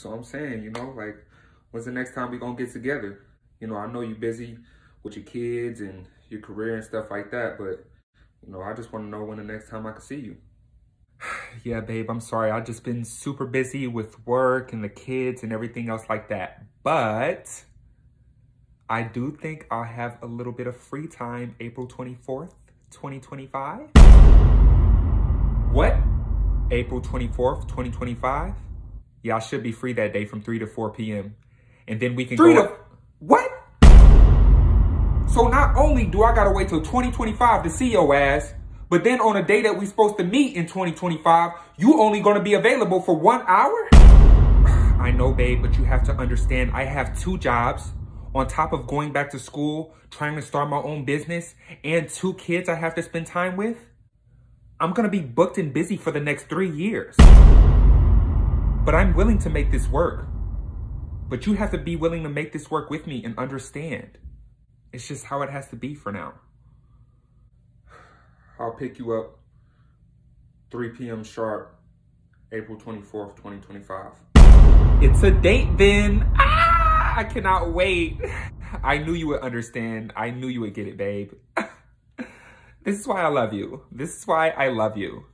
So I'm saying, you know, like, when's the next time we gonna get together? You know, I know you're busy with your kids and your career and stuff like that, but, you know, I just want to know when the next time I can see you. yeah, babe, I'm sorry. I've just been super busy with work and the kids and everything else like that. But I do think I'll have a little bit of free time April 24th, 2025. What? April 24th, 2025? Yeah, I should be free that day from 3 to 4 p.m. And then we can Three go... to... What? So not only do I gotta wait till 2025 to see your ass, but then on a day that we supposed to meet in 2025, you only gonna be available for one hour? I know, babe, but you have to understand I have two jobs on top of going back to school, trying to start my own business, and two kids I have to spend time with. I'm gonna be booked and busy for the next three years. But I'm willing to make this work. But you have to be willing to make this work with me and understand. It's just how it has to be for now. I'll pick you up 3 p.m. sharp, April 24th, 2025. It's a date then. Ah, I cannot wait. I knew you would understand. I knew you would get it, babe. this is why I love you. This is why I love you.